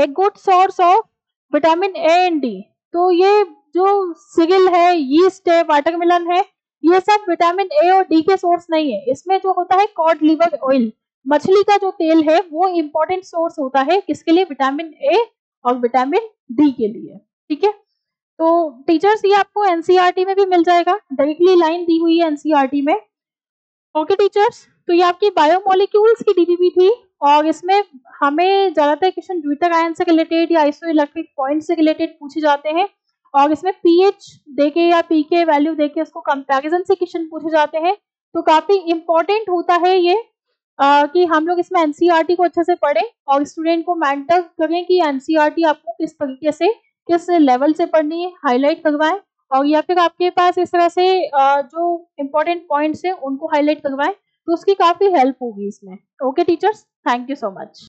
A good source of vitamin A and D तो ये जो सिगिल है यीस्ट है वाटरमेलन है, ये सब विटामिन ए और डी के सोर्स नहीं है। इसमें जो होता है कॉड लिवर ऑयल मछली का जो तेल है, वो इंपॉर्टेंट सोर्स होता है किसके लिए? विटामिन ए और विटामिन डी के लिए। ठीक है? तो टीचर्स ये आपको एनसीईआरटी में भी मिल जाएगा। डायरेक्टली लाइन दी हुई है एनसीईआरटी में। ओके टीचर्स तो ये आपकी बायोमोलिक्यूल्स की डीबीबी थी। और इसमें हमें ज़्यादातर क्वेश्चन द्वितीय आयन से रिलेटेड या आइसो इलेक्ट्रिक पॉइंट से रिलेटेड पूछे जाते हैं। और इसमें पीएच देके या पीके वैल्यू देके उसको कंपैरिजन से क्वेश्चन पूछे जाते हैं। तो काफ़ी इम्पोर्टेंट होता है ये आ, कि हम लोग इसमें एनसीईआरटी को अच्छे से पढ़ें और स्टूडेंट को मेंटर करें कि एनसीईआरटी आपको किस तरीके से किस लेवल से पढ़नी है हाईलाइट करवाएँ और या फिर आपके पास इस तरह से जो इम्पोर्टेंट पॉइंट्स हैं उनको हाईलाइट करवाएँ। तो उसकी काफ़ी हेल्प होगी इसमें। Okay teachers thank you so much